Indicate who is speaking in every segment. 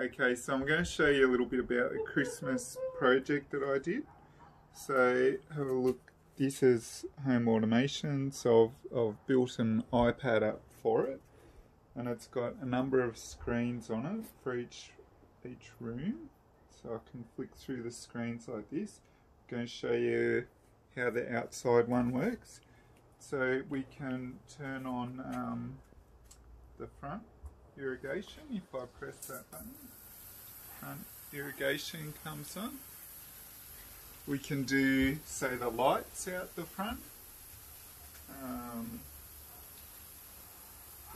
Speaker 1: Okay, so I'm going to show you a little bit about the Christmas project that I did. So have a look. This is home automation, so I've, I've built an iPad up for it, and it's got a number of screens on it for each each room. So I can flick through the screens like this. I'm going to show you how the outside one works. So we can turn on um, the front irrigation if I press that button. Front irrigation comes on. We can do, say, the lights out the front. Um,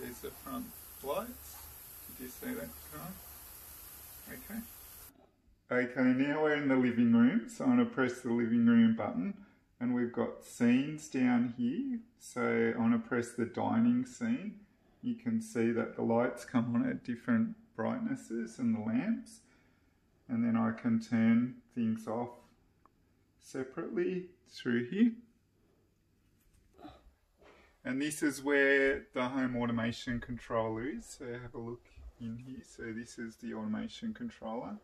Speaker 1: there's the front lights. Did you see that? Okay. Okay, now we're in the living room, so I'm going to press the living room button and we've got scenes down here. So I'm going to press the dining scene you can see that the lights come on at different brightnesses and the lamps. And then I can turn things off separately through here. And this is where the home automation controller is. So have a look in here. So this is the automation controller.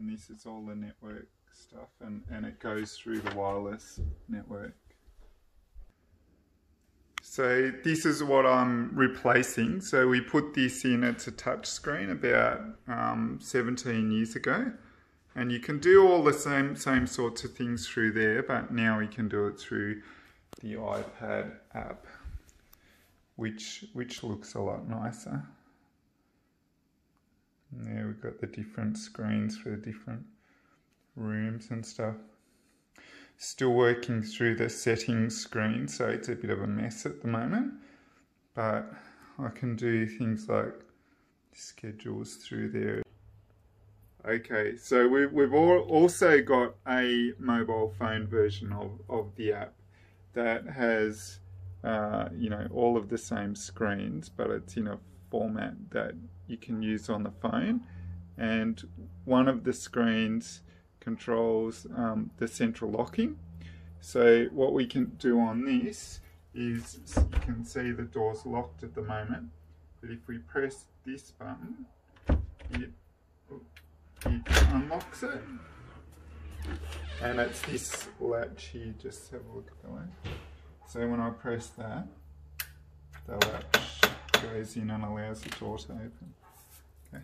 Speaker 1: And this is all the network stuff. And, and it goes through the wireless network so this is what I'm replacing. So we put this in, it's a touch screen about um, 17 years ago. And you can do all the same, same sorts of things through there, but now we can do it through the iPad app, which, which looks a lot nicer. And there we've got the different screens for the different rooms and stuff. Still working through the settings screen, so it's a bit of a mess at the moment. But I can do things like schedules through there. Okay, so we've, we've also got a mobile phone version of, of the app that has, uh, you know, all of the same screens, but it's in a format that you can use on the phone. And one of the screens controls um, the central locking. So what we can do on this is you can see the door's locked at the moment, but if we press this button, it, it unlocks it. And it's this latch here, just have a look at the latch. So when I press that, the latch goes in and allows the door to open.